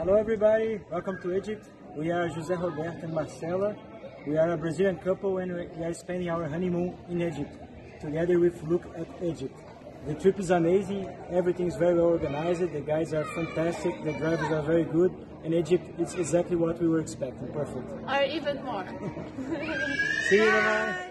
Hello everybody, welcome to Egypt. We are José Roberto and Marcela. We are a Brazilian couple and we are spending our honeymoon in Egypt, together with Look at Egypt. The trip is amazing, everything is very well organized, the guys are fantastic, the drivers are very good, and Egypt is exactly what we were expecting, perfect. Or even more. See you, bye.